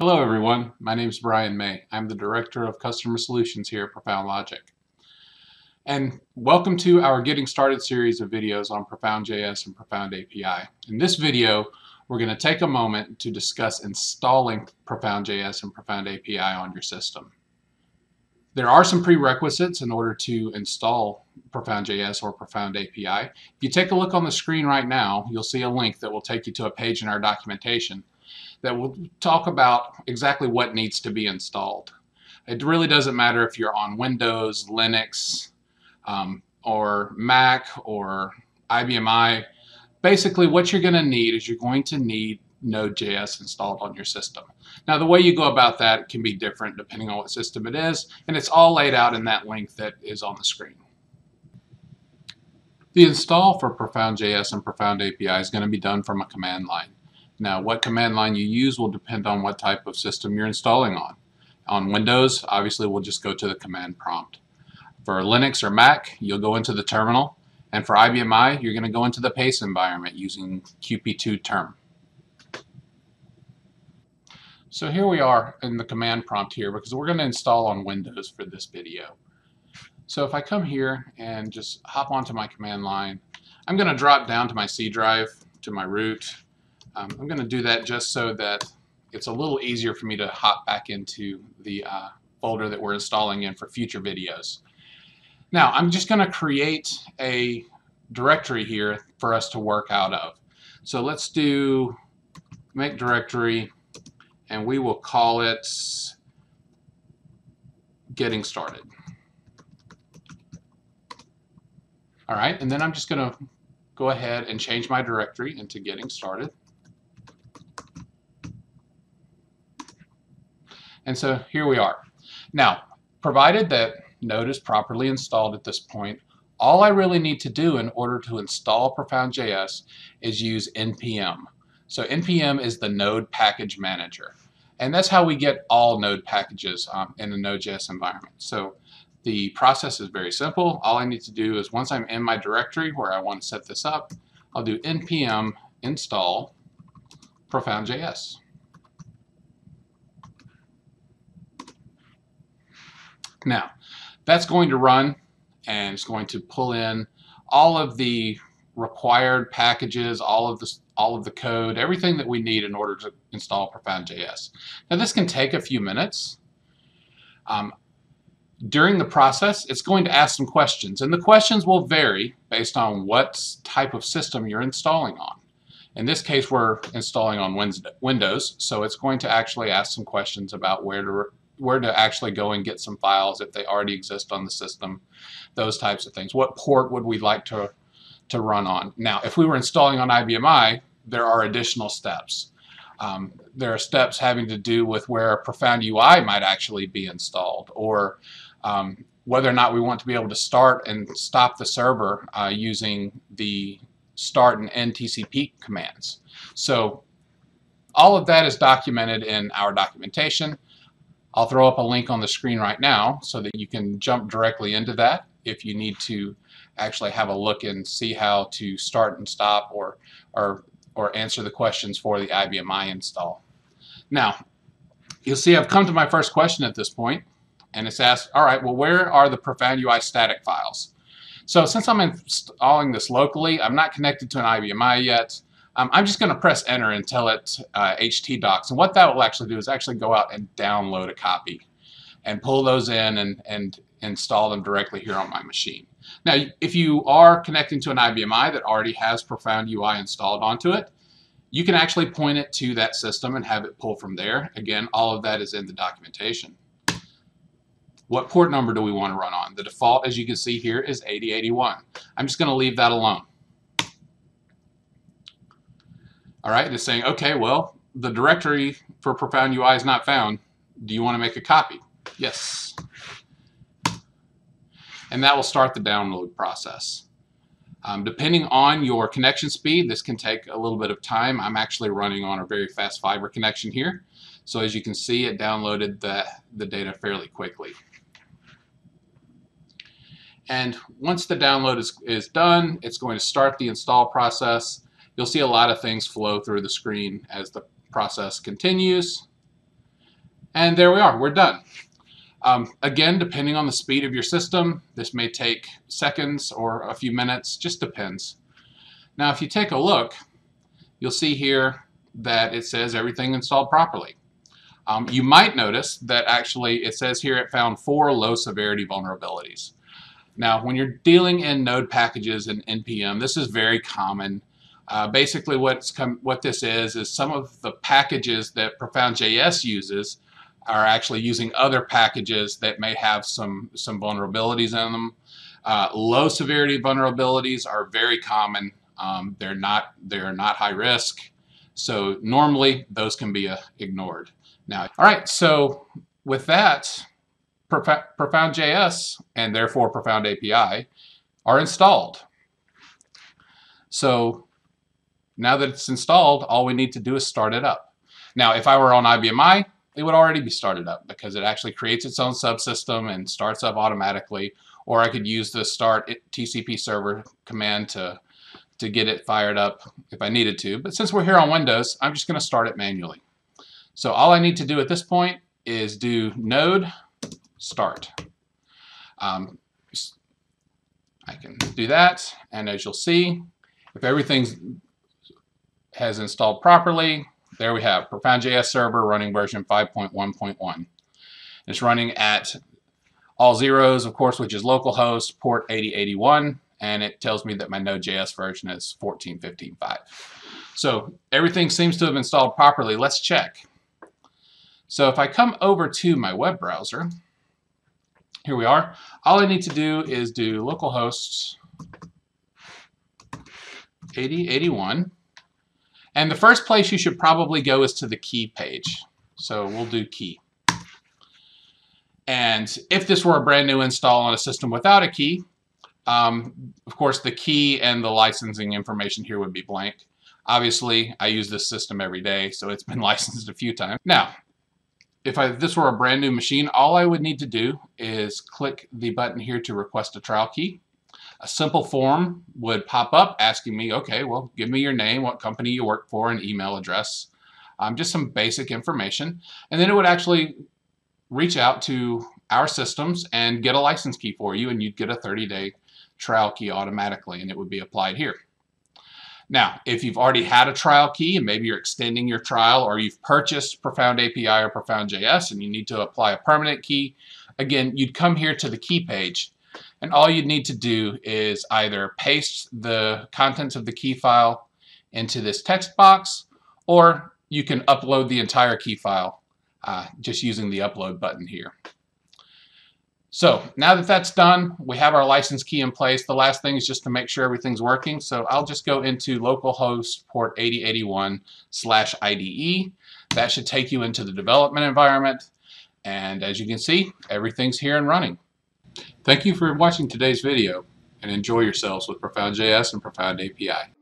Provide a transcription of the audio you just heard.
Hello everyone, my name is Brian May. I'm the Director of Customer Solutions here at Profound Logic. And welcome to our Getting Started series of videos on Profound.js and Profound API. In this video, we're going to take a moment to discuss installing Profound.js and Profound API on your system. There are some prerequisites in order to install Profound.js or Profound API. If you take a look on the screen right now, you'll see a link that will take you to a page in our documentation that will talk about exactly what needs to be installed. It really doesn't matter if you're on Windows, Linux, um, or Mac, or IBM i. Basically, what you're going to need is you're going to need Node.js installed on your system. Now, the way you go about that can be different depending on what system it is, and it's all laid out in that link that is on the screen. The install for Profound.js and Profound API is going to be done from a command line. Now what command line you use will depend on what type of system you're installing on. On Windows, obviously we'll just go to the command prompt. For Linux or Mac, you'll go into the terminal. And for IBM i, you're going to go into the PASE environment using QP2TERM. So here we are in the command prompt here because we're going to install on Windows for this video. So if I come here and just hop onto my command line, I'm going to drop down to my C drive, to my root, um, I'm going to do that just so that it's a little easier for me to hop back into the uh, folder that we're installing in for future videos. Now I'm just going to create a directory here for us to work out of. So let's do make directory and we will call it getting started. Alright, and then I'm just going to go ahead and change my directory into getting started. And so here we are. Now, provided that Node is properly installed at this point, all I really need to do in order to install Profound.js is use npm. So npm is the Node package manager. And that's how we get all Node packages um, in the Node.js environment. So the process is very simple. All I need to do is once I'm in my directory where I want to set this up, I'll do npm install Profound.js. Now, that's going to run and it's going to pull in all of the required packages, all of the all of the code, everything that we need in order to install Profound.js. Now this can take a few minutes. Um, during the process, it's going to ask some questions, and the questions will vary based on what type of system you're installing on. In this case, we're installing on Windows, so it's going to actually ask some questions about where to where to actually go and get some files if they already exist on the system, those types of things. What port would we like to, to run on? Now, if we were installing on IBM i, there are additional steps. Um, there are steps having to do with where Profound UI might actually be installed or um, whether or not we want to be able to start and stop the server uh, using the start and end TCP commands. So all of that is documented in our documentation. I'll throw up a link on the screen right now so that you can jump directly into that if you need to actually have a look and see how to start and stop or, or, or answer the questions for the IBM i install. Now, you'll see I've come to my first question at this point, and it's asked, all right, well, where are the Profound UI static files? So since I'm installing this locally, I'm not connected to an IBM i yet, um, I'm just going to press enter and tell it uh, htdocs. And what that will actually do is actually go out and download a copy and pull those in and, and install them directly here on my machine. Now, if you are connecting to an IBM i that already has Profound UI installed onto it, you can actually point it to that system and have it pull from there. Again, all of that is in the documentation. What port number do we want to run on? The default, as you can see here, is 8081. I'm just going to leave that alone. All right, it's saying, okay, well, the directory for Profound UI is not found. Do you want to make a copy? Yes. And that will start the download process. Um, depending on your connection speed, this can take a little bit of time. I'm actually running on a very fast fiber connection here. So as you can see, it downloaded the, the data fairly quickly. And once the download is, is done, it's going to start the install process. You'll see a lot of things flow through the screen as the process continues. And there we are, we're done. Um, again, depending on the speed of your system, this may take seconds or a few minutes, just depends. Now if you take a look, you'll see here that it says everything installed properly. Um, you might notice that actually it says here it found four low severity vulnerabilities. Now when you're dealing in node packages and NPM, this is very common. Uh, basically what's what this is is some of the packages that Profound.js uses are actually using other packages that may have some, some vulnerabilities in them. Uh, low severity vulnerabilities are very common. Um, they're not they're not high risk. So normally those can be uh, ignored. Now, all right, so with that, Profound.js and therefore Profound API are installed. So now that it's installed, all we need to do is start it up. Now, if I were on IBM i, it would already be started up because it actually creates its own subsystem and starts up automatically. Or I could use the start TCP server command to, to get it fired up if I needed to. But since we're here on Windows, I'm just going to start it manually. So all I need to do at this point is do node start. Um, I can do that, and as you'll see, if everything has installed properly, there we have Profound.js server running version 5.1.1. It's running at all zeros, of course, which is localhost port 8081, and it tells me that my Node.js version is 14.15.5. So everything seems to have installed properly. Let's check. So if I come over to my web browser, here we are. All I need to do is do localhost 8081. And the first place you should probably go is to the key page. So we'll do key. And if this were a brand new install on a system without a key, um, of course the key and the licensing information here would be blank. Obviously, I use this system every day, so it's been licensed a few times. Now, if I, this were a brand new machine, all I would need to do is click the button here to request a trial key. A simple form would pop up asking me, okay, well, give me your name, what company you work for, and email address, um, just some basic information. And then it would actually reach out to our systems and get a license key for you, and you'd get a 30-day trial key automatically, and it would be applied here. Now, if you've already had a trial key and maybe you're extending your trial or you've purchased Profound API or Profound.js and you need to apply a permanent key, again, you'd come here to the key page and all you'd need to do is either paste the contents of the key file into this text box or you can upload the entire key file uh, just using the upload button here. So now that that's done, we have our license key in place. The last thing is just to make sure everything's working. So I'll just go into localhost port 8081 slash IDE. That should take you into the development environment. And as you can see, everything's here and running. Thank you for watching today's video and enjoy yourselves with Profound.js and Profound API.